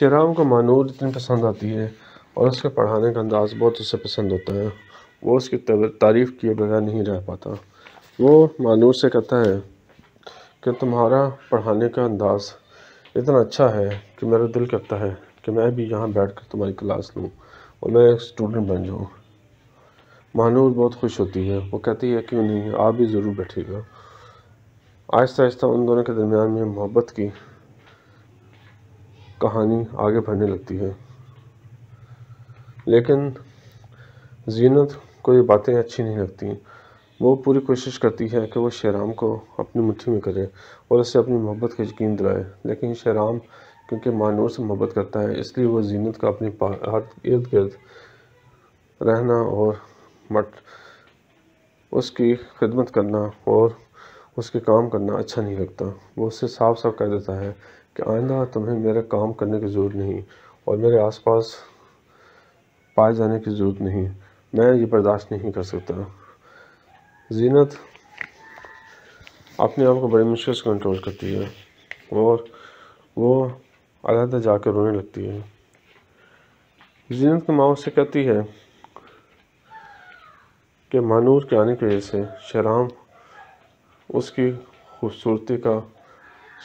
شہرام کو مانور اتنی پسند آتی ہے اور اس کے پڑھانے کا انداز بہت اسے پسند ہوتا ہے۔ وہ اس کی تعریف کیے بغیر نہیں رہ پاتا۔ وہ مانور سے کہتا ہے کہ تمہارا پڑھانے کا انداز اتنا اچھا ہے کہ میرا دل کرتا ہے کہ میں بھی یہاں بیٹھ کر تمہاری کلاس لوں اور میں ایک اسٹوڈنٹ بن جاؤں۔ مانور بہت خوش ہوتی ہے۔ وہ کہتی ہے کیوں نہیں، آپ بھی ضرور بیٹھے گا۔ آہستہ آہستہ ان دونوں کے درمیان میں محبت کی کہانی آگے بڑھنے لگتی ہے۔ لیکن زینت کو یہ باتیں اچھی نہیں لگتی۔ وہ پوری کوشش کرتی ہے کہ وہ شہرام کو اپنی مٹھی میں کرے اور اسے اپنی محبت کا یقین دلائے۔ لیکن شہرام کیونکہ مانور سے محبت کرتا ہے، اس لیے وہ زینت کا اپنی ارد گرد رہنا اور مٹ اس کی خدمت کرنا اور اس کے کام کرنا اچھا نہیں لگتا۔ وہ اسے صاف صاف کہہ دیتا ہے کہ آئندہ تمہیں میرے کام کرنے کی ضرورت نہیں اور میرے آس پاس پائے جانے کی ضرورت نہیں، میں یہ برداشت نہیں کر سکتا۔ زینت اپنے آپ کو بڑی مشکل سے کنٹرول کرتی ہے اور وہ علیحدہ جا کر رونے لگتی ہے۔ زینت کی ماں سے کہتی ہے کہ مانور کے آنے کی وجہ سے شہرام اس کی خوبصورتی کا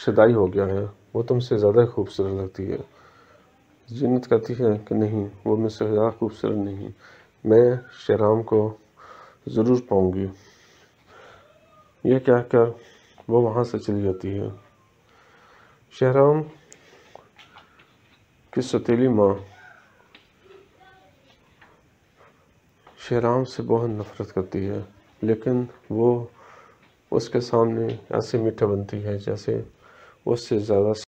شدائی ہو گیا ہے۔ وہ تم سے زیادہ خوبصورت لگتی ہے۔ زینت کہتی ہے کہ نہیں، وہ مجھ سے زیادہ خوبصورت نہیں میں شہرام کو ضرور پاؤں گی۔ یہ کہہ کر وہ وہاں سے چلی جاتی ہے۔ شہرام کی ستیلی ماں۔ شہرام سے بہت نفرت کرتی ہے، لیکن وہ اس کے سامنے ایسے میٹھا بنتی ہے جیسے اس سے زیادہ